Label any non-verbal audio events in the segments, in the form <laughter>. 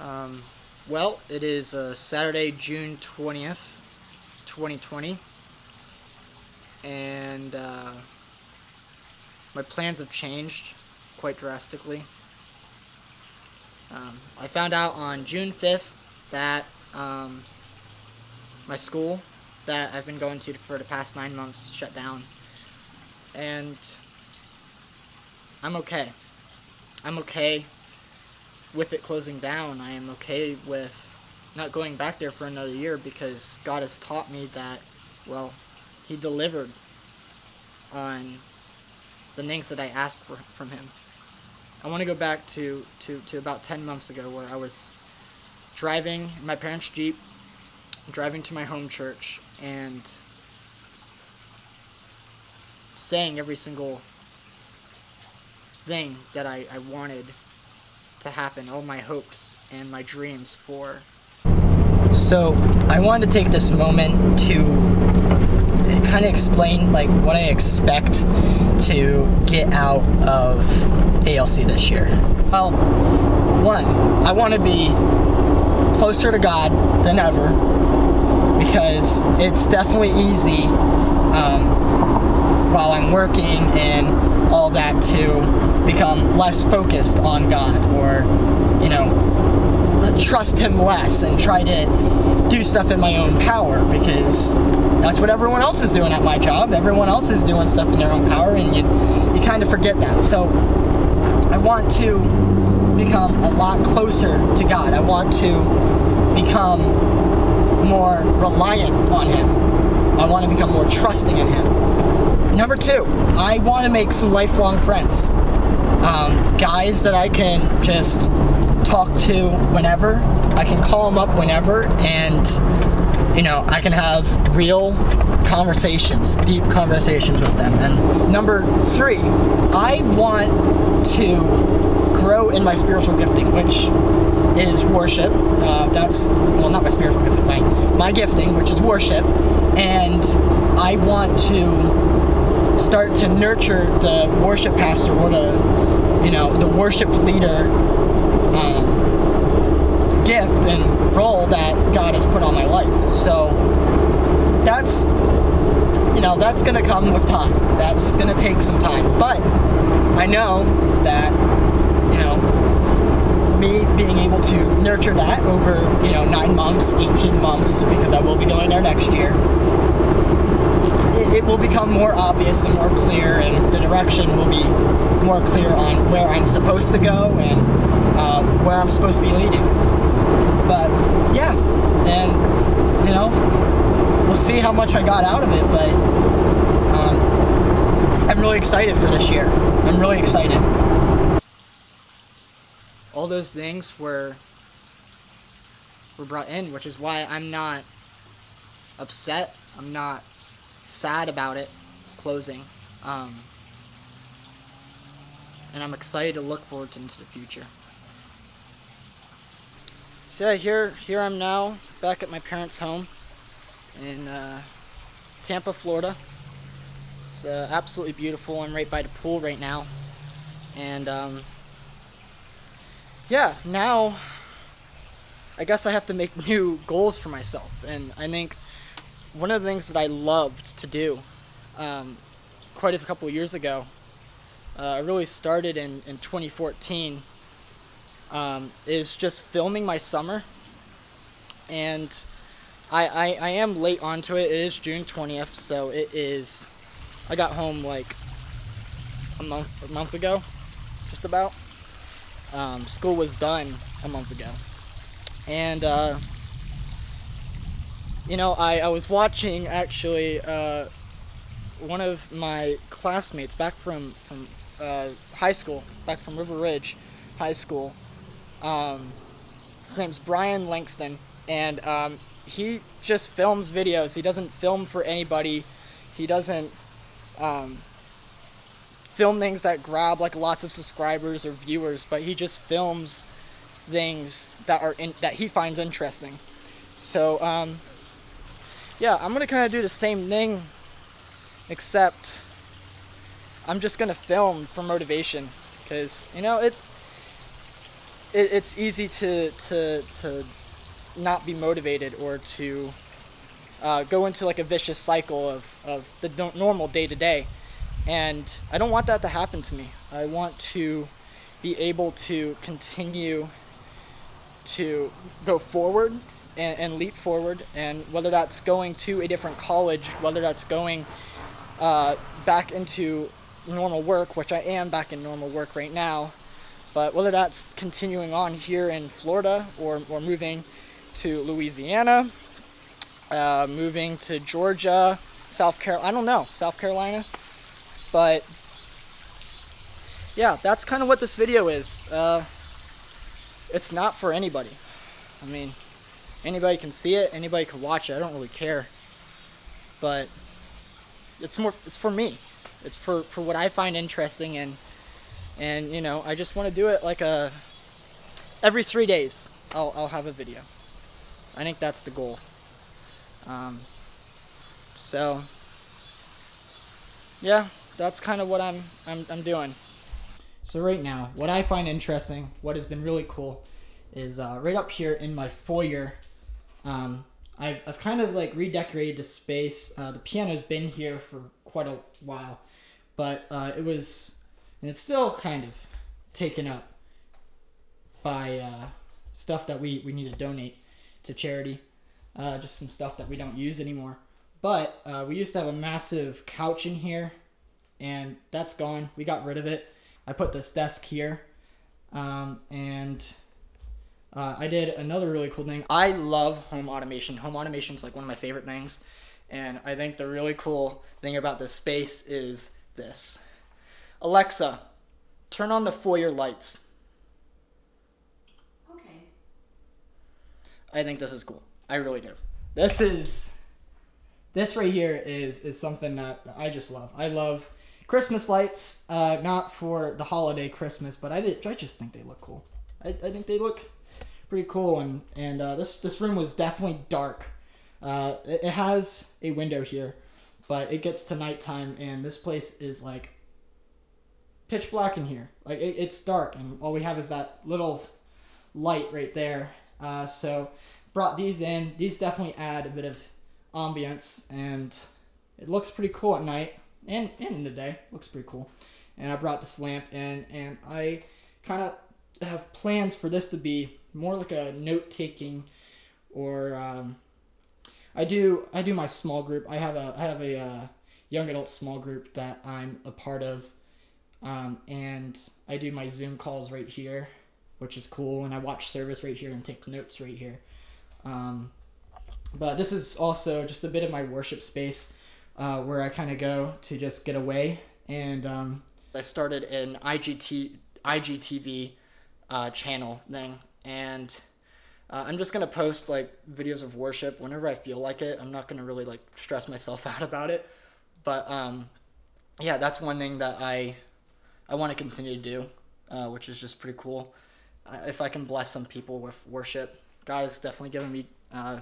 Um, well, it is uh, Saturday, June 20th, 2020. And uh, my plans have changed quite drastically. Um, I found out on June 5th that um, my school that I've been going to for the past nine months shut down. And I'm okay. I'm okay with it closing down. I am okay with not going back there for another year because God has taught me that, well, He delivered on the things that I asked for from Him. I want to go back to, to, to about 10 months ago where I was driving my parents' Jeep, driving to my home church, and saying every single thing that I, I wanted to happen, all my hopes and my dreams for. So I wanted to take this moment to kind of explain like what I expect to get out of ALC this year. Well, one, I want to be closer to God than ever because it's definitely easy um, while I'm working and all that to become less focused on God or, you know, trust Him less and try to do stuff in my own power because that's what everyone else is doing at my job. Everyone else is doing stuff in their own power and you, you kind of forget that. So I want to become a lot closer to God. I want to become more reliant on Him. I want to become more trusting in Him. Number two, I want to make some lifelong friends. Um, guys that I can just talk to whenever. I can call them up whenever, and you know, I can have real conversations, deep conversations with them. And number three, I want to grow in my spiritual gifting, which is worship. Uh, that's well, not my spiritual gifting, my my gifting, which is worship, and I want to start to nurture the worship pastor or the you know the worship leader um, gift and role that God has put on my life. So that's you know that's gonna come with time. That's gonna take some time, but I know that you know me being able to nurture that over you know nine months, 18 months, because I will be going there next year. It, it will become more obvious and more clear, and the direction will be more clear on where I'm supposed to go and uh, where I'm supposed to be leading. But yeah, and you know, we'll see how much I got out of it, but um, I'm really excited for this year. I'm really excited. All those things were were brought in, which is why I'm not upset. I'm not sad about it closing. Um, and I'm excited to look forward to into the future. So yeah, here, here I'm now back at my parents' home in uh, Tampa, Florida. It's uh, absolutely beautiful. I'm right by the pool right now, and um, yeah, now I guess I have to make <laughs> new goals for myself, and I think one of the things that I loved to do um, quite a couple years ago uh, I really started in, in 2014 um, is just filming my summer and I, I, I am late onto it. It is June 20th, so it is. I got home like a month a month ago, just about. Um, school was done a month ago, and uh, you know I, I was watching actually uh, one of my classmates back from from uh, high school, back from River Ridge High School. Um, his name's Brian Langston, and um, he just films videos. He doesn't film for anybody. He doesn't um, film things that grab like lots of subscribers or viewers, but he just films things that are in, that he finds interesting. So um, yeah, I'm gonna kind of do the same thing, except I'm just gonna film for motivation because you know it it, it's easy to to to not be motivated or to uh, go into like a vicious cycle of of the normal day to day, and I don't want that to happen to me. I want to be able to continue to go forward and, and leap forward, and whether that's going to a different college, whether that's going uh, back into normal work, which I am back in normal work right now, but whether that's continuing on here in Florida or, or moving to Louisiana, uh, moving to Georgia, South Carolina, I don't know, South Carolina, but yeah, that's kind of what this video is. Uh, it's not for anybody. I mean, anybody can see it, anybody can watch it. I don't really care. But it's more it's for me. It's for for what I find interesting and and you know, I just want to do it like a every 3 days. I'll I'll have a video. I think that's the goal. Um, so yeah, that's kind of what I'm I'm I'm doing. So right now, what I find interesting, what has been really cool, is uh, right up here in my foyer. Um, I've, I've kind of like redecorated the space. Uh, the piano's been here for quite a while, but uh, it was, and it's still kind of taken up by uh, stuff that we, we need to donate to charity. Uh, just some stuff that we don't use anymore. But uh, we used to have a massive couch in here, and that's gone. We got rid of it. I put this desk here, um, and uh, I did another really cool thing. I love home automation. Home automation is like one of my favorite things, and I think the really cool thing about this space is this. Alexa, turn on the foyer lights. Okay. I think this is cool. I really do. This is this right here is is something that I just love. I love Christmas lights, uh, not for the holiday Christmas, but I did, I just think they look cool. I, I think they look pretty cool, and and uh, this this room was definitely dark. Uh, it, it has a window here, but it gets to nighttime, and this place is like pitch black in here. Like it, it's dark, and all we have is that little light right there. Uh, so brought these in. These definitely add a bit of ambience, and it looks pretty cool at night and, and in the day. Looks pretty cool. And I brought this lamp in, and I kind of have plans for this to be more like a note taking, or um, I do I do my small group. I have a I have a uh, young adult small group that I'm a part of, um, and I do my Zoom calls right here, which is cool. And I watch service right here and take notes right here. Um, but this is also just a bit of my worship space uh, where I kind of go to just get away. And um, I started an IGT IGTV uh, channel thing, and uh, I'm just gonna post like videos of worship whenever I feel like it. I'm not gonna really like stress myself <laughs> out about it, but um, yeah, that's one thing that I I want to continue to do, uh, which is just pretty cool. Uh, if I can bless some people with worship, God has definitely given me uh,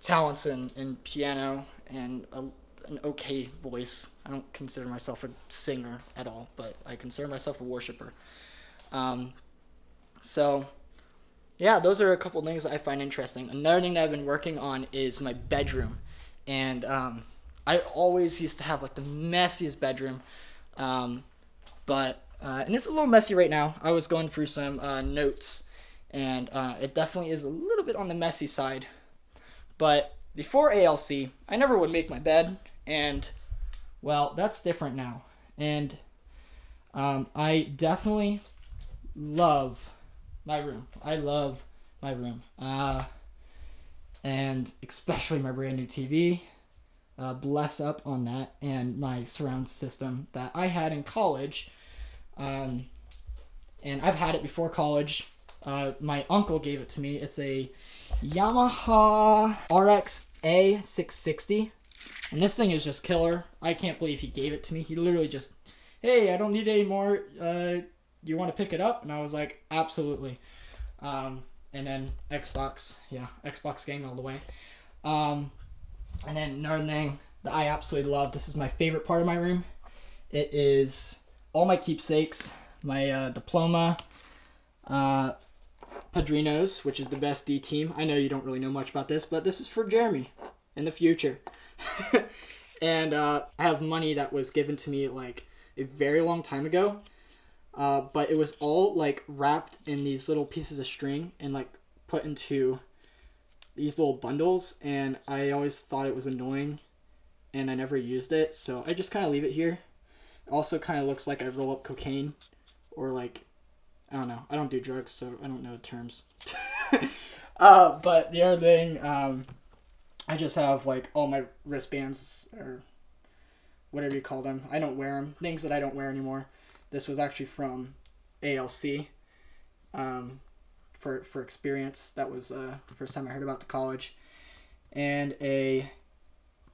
talents in, in piano and a, an okay voice. I don't consider myself a singer at all, but I consider myself a worshiper. Um, so, yeah, those are a couple things that I find interesting. Another thing that I've been working on is my bedroom, and um, I always used to have like the messiest bedroom, um, but uh, and it's a little messy right now. I was going through some uh, notes, and uh, it definitely is a little bit on the messy side. But before ALC, I never would make my bed, and well, that's different now. And um, I definitely love my room. I love my room. Uh, and especially my brand new TV. Uh, bless up on that and my surround system that I had in college. Um, and I've had it before college. Uh, my uncle gave it to me. It's a Yamaha RX A660. And this thing is just killer. I can't believe he gave it to me. He literally just, hey, I don't need any more. Uh, you want to pick it up? And I was like, absolutely. Um, and then Xbox, yeah, Xbox game all the way. Um, and then another thing that I absolutely love. This is my favorite part of my room. It is all my keepsakes, my uh, diploma, uh, Padrinos, which is the best D team. I know you don't really know much about this, but this is for Jeremy in the future. <laughs> and uh, I have money that was given to me like a very long time ago. Uh, but it was all like wrapped in these little pieces of string and like put into these little bundles. And I always thought it was annoying and I never used it. So I just kind of leave it here. It also kind of looks like I roll up cocaine or like, I don't know. I don't do drugs, so I don't know the terms. <laughs> uh, but the other thing, um, I just have like all my wristbands or whatever you call them. I don't wear them. Things that I don't wear anymore. This was actually from ALC. Um, for for experience. That was uh, the first time I heard about the college. And a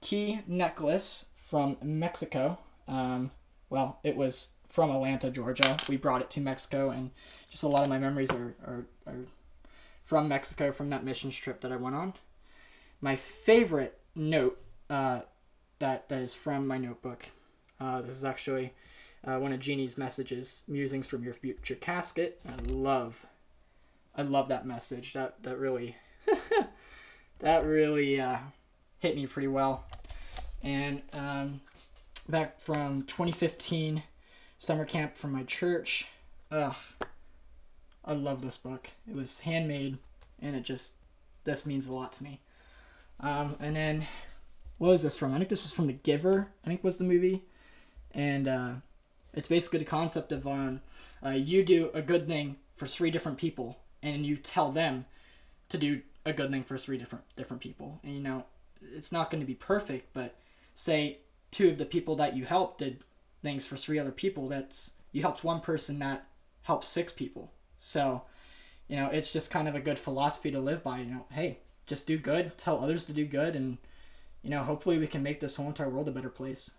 key necklace from Mexico. Um, well, it was from Atlanta, Georgia. We brought it to Mexico, and just a lot of my memories are, are, are from Mexico from that missions trip that I went on my favorite note uh, that that is from my notebook. Uh, this is actually uh, one of Jeannie's messages, musings from your future casket. I love, I love that message. That that really, <laughs> that really uh, hit me pretty well. And um, back from 2015 summer camp from my church. Ugh, I love this book. It was handmade, and it just this means a lot to me. Um, and then, what was this from? I think this was from The Giver. I think was the movie, and uh, it's basically the concept of um, uh, you do a good thing for three different people, and you tell them to do a good thing for three different different people. And you know, it's not going to be perfect, but say two of the people that you helped did things for three other people. That's you helped one person that helped six people. So, you know, it's just kind of a good philosophy to live by. You know, hey, just do good, tell others to do good, and you know, hopefully we can make this whole entire world a better place.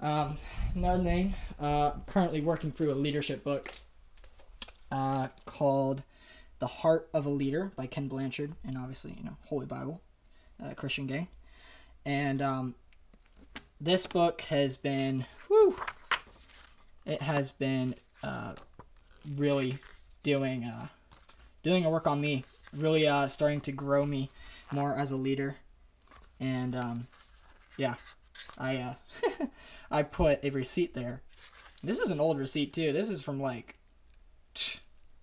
Um, another thing, uh, currently working through a leadership book uh, called "The Heart of a Leader" by Ken Blanchard, and obviously, you know, Holy Bible, uh, Christian Gang, and um, this book has been, whew, it has been uh, really doing uh, doing a work on me really uh, starting to grow me more as a leader. And um, yeah, I uh, <laughs> I put a receipt there. This is an old receipt too. This is from like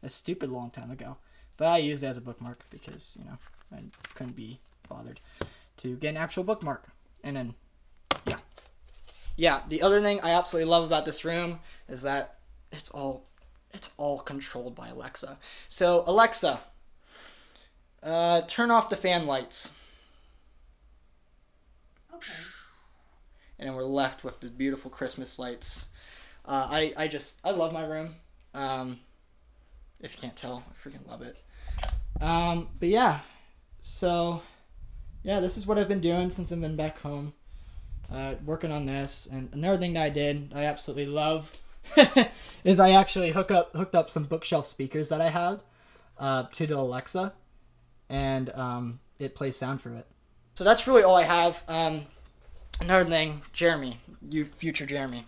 a stupid long time ago, but I used it as a bookmark because you know I couldn't be bothered to get an actual bookmark. And then yeah, yeah. The other thing I absolutely love about this room is that it's all it's all controlled by Alexa. So Alexa, uh, turn off the fan lights. Okay. And then we're left with the beautiful Christmas lights. Uh, I, I just, I love my room. Um, if you can't tell, I freaking love it. Um, but yeah, so yeah, this is what I've been doing since I've been back home. Uh, working on this, and another thing that I did, I absolutely love, <laughs> is I actually hook up hooked up some bookshelf speakers that I had uh, to the Alexa, and um, it plays sound for it. So that's really all I have. Um, another thing, Jeremy, you future Jeremy,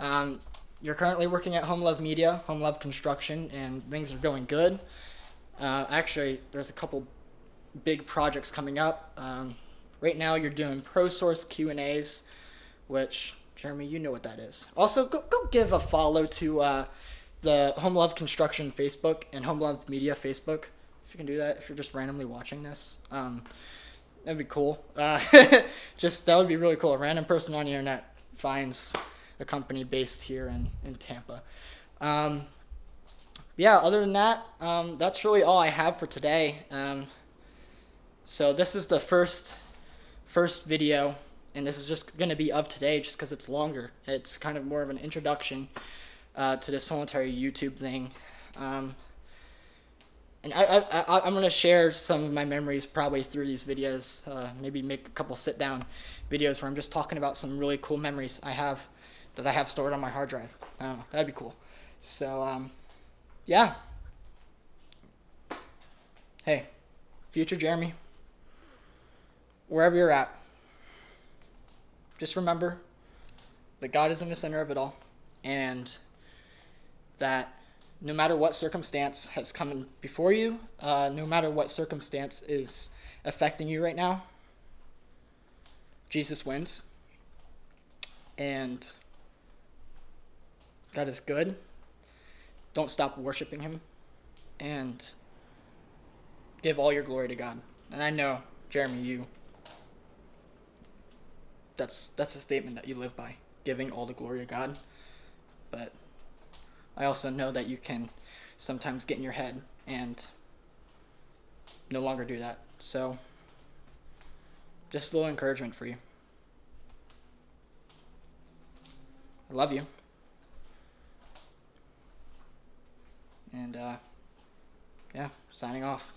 um, you're currently working at Home Love Media, Home Love Construction, and things are going good. Uh, actually, there's a couple big projects coming up. Um, right now, you're doing ProSource Q and A's, which Jeremy, you know what that is. Also, go go give a follow to uh, the Home Love Construction Facebook and Home Love Media Facebook if you can do that if you're just randomly watching this. Um, that'd be cool. Uh, <laughs> just that would be really cool. A random person on the internet finds a company based here in in Tampa. Um, yeah. Other than that, um, that's really all I have for today. Um, so this is the first first video, and this is just going to be of today, just because it's longer. It's kind of more of an introduction uh, to this whole entire YouTube thing. And I, I, I'm going to share some of my memories probably through these videos. Uh, maybe make a couple sit down videos where I'm just talking about some really cool memories I have that I have stored on my hard drive. I don't know, that'd be cool. So, um, yeah. Hey, future Jeremy, wherever you're at, just remember that God is in the center of it all and that no matter what circumstance has come before you, uh, no matter what circumstance is affecting you right now, Jesus wins. And that is good. Don't stop worshiping Him. And give all your glory to God. And I know, Jeremy, you that's that's a statement that you live by, giving all the glory to God. But I also know that you can sometimes get in your head and no longer do that. So just a little encouragement for you. I love you. And uh, yeah, signing off.